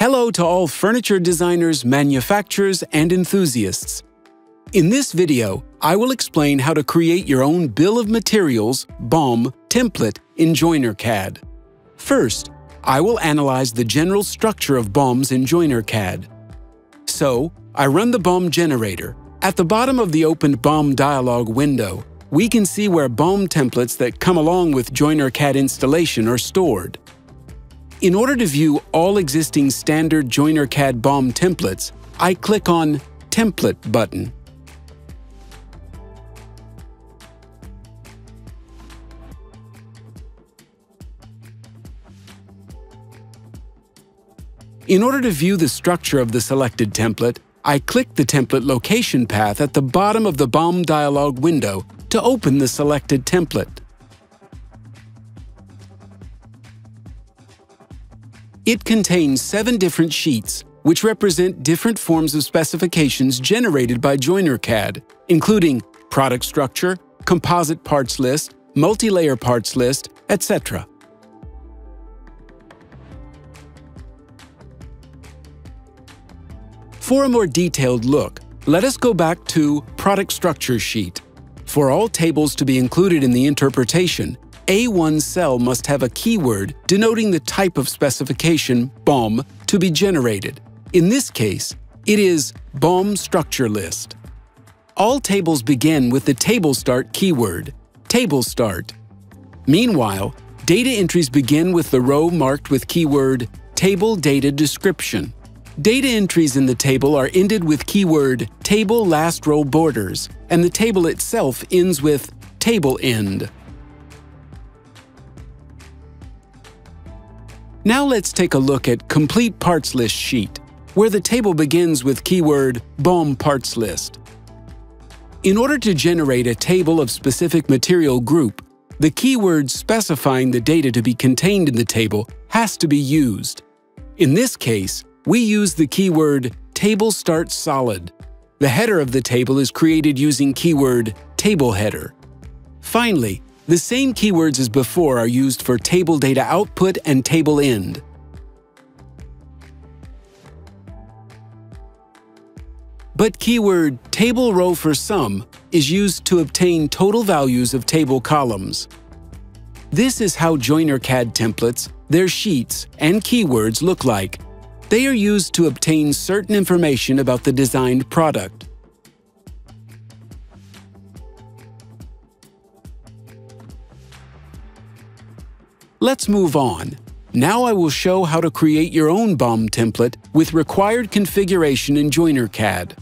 Hello to all furniture designers, manufacturers, and enthusiasts. In this video, I will explain how to create your own Bill of Materials BOM template in JoinerCAD. First, I will analyze the general structure of BOMs in JoinerCAD. So, I run the BOM generator. At the bottom of the opened BOM dialog window, we can see where BOM templates that come along with JoinerCAD installation are stored. In order to view all existing standard JoinerCAD BOM templates, I click on Template button. In order to view the structure of the selected template, I click the template location path at the bottom of the BOM dialog window to open the selected template. It contains seven different sheets, which represent different forms of specifications generated by JoinerCAD, including product structure, composite parts list, multi-layer parts list, etc. For a more detailed look, let us go back to Product Structure Sheet. For all tables to be included in the interpretation, a1 cell must have a keyword denoting the type of specification, BOM, to be generated. In this case, it is BOM structure list. All tables begin with the table start keyword, table start. Meanwhile, data entries begin with the row marked with keyword table data description. Data entries in the table are ended with keyword table last row borders, and the table itself ends with table end. Now let's take a look at Complete Parts List sheet, where the table begins with keyword BOM Parts List. In order to generate a table of specific material group, the keyword specifying the data to be contained in the table has to be used. In this case, we use the keyword Table Start Solid. The header of the table is created using keyword Table Header. Finally, the same keywords as before are used for table data output and table end. But keyword table row for sum is used to obtain total values of table columns. This is how JoinerCAD templates, their sheets, and keywords look like. They are used to obtain certain information about the designed product. Let's move on. Now I will show how to create your own BOM template with required configuration in Joiner CAD.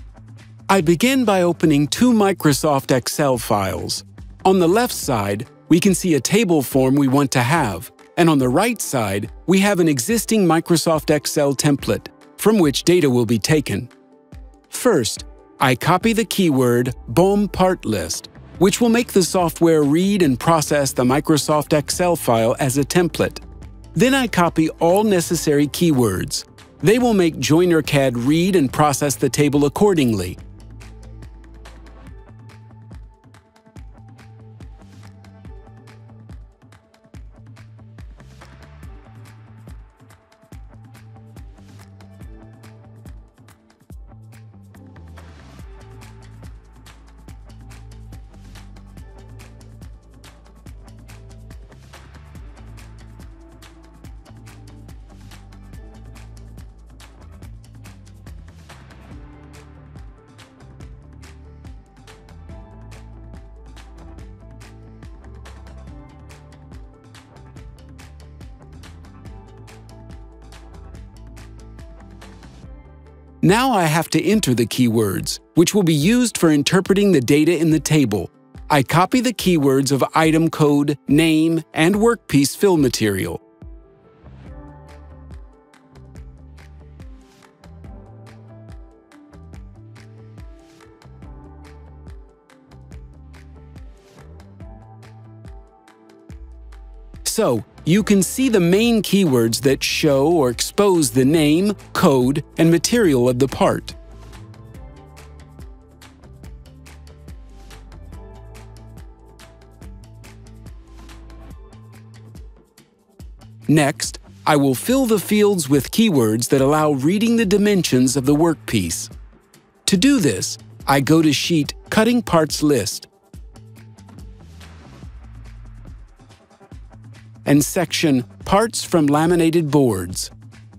I begin by opening two Microsoft Excel files. On the left side, we can see a table form we want to have, and on the right side, we have an existing Microsoft Excel template, from which data will be taken. First, I copy the keyword BOM part list which will make the software read and process the Microsoft Excel file as a template. Then I copy all necessary keywords. They will make JoinerCAD read and process the table accordingly, Now I have to enter the keywords, which will be used for interpreting the data in the table. I copy the keywords of item code, name, and workpiece fill material. So, you can see the main keywords that show or expose the name, code, and material of the part. Next, I will fill the fields with keywords that allow reading the dimensions of the workpiece. To do this, I go to Sheet Cutting Parts List and section Parts from Laminated Boards.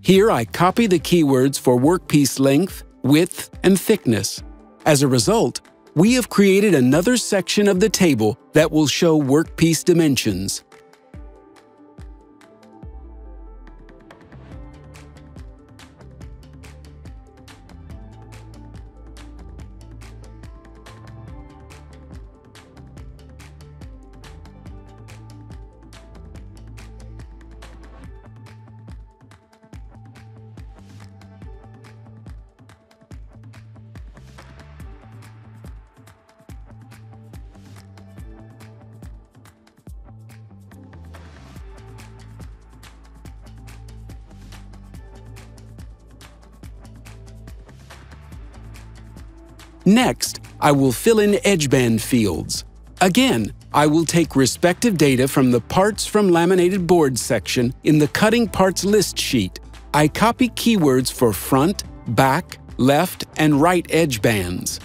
Here I copy the keywords for workpiece length, width, and thickness. As a result, we have created another section of the table that will show workpiece dimensions. Next, I will fill in edgeband fields. Again, I will take respective data from the Parts from Laminated Boards section in the Cutting Parts List sheet. I copy keywords for front, back, left, and right edge bands.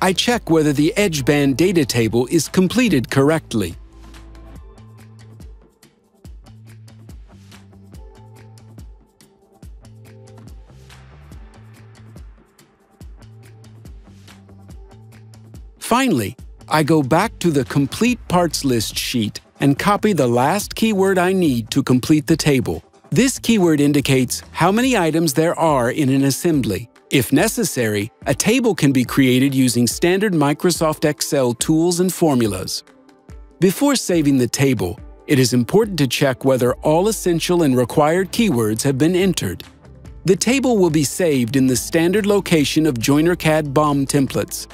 I check whether the edge band data table is completed correctly. Finally, I go back to the Complete Parts List sheet and copy the last keyword I need to complete the table. This keyword indicates how many items there are in an assembly. If necessary, a table can be created using standard Microsoft Excel tools and formulas. Before saving the table, it is important to check whether all essential and required keywords have been entered. The table will be saved in the standard location of JoinerCAD BOM templates.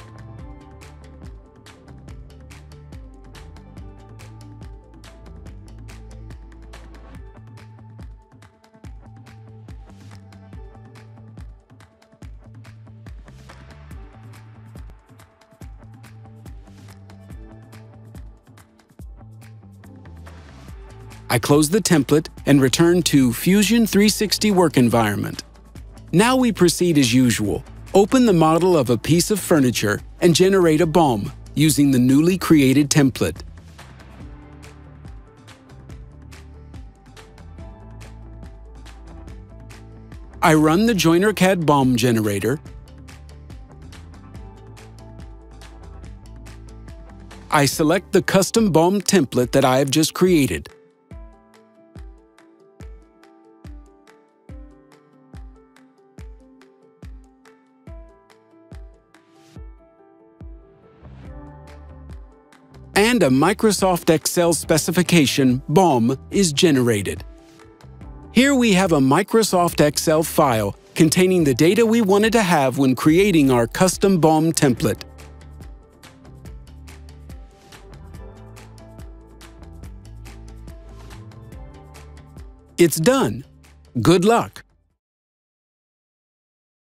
I close the template and return to Fusion 360 Work Environment. Now we proceed as usual. Open the model of a piece of furniture and generate a BOM using the newly created template. I run the JoinerCAD BOM generator I select the custom BOM template that I have just created. And a Microsoft Excel specification, BOM, is generated. Here we have a Microsoft Excel file containing the data we wanted to have when creating our custom BOM template. It's done. Good luck!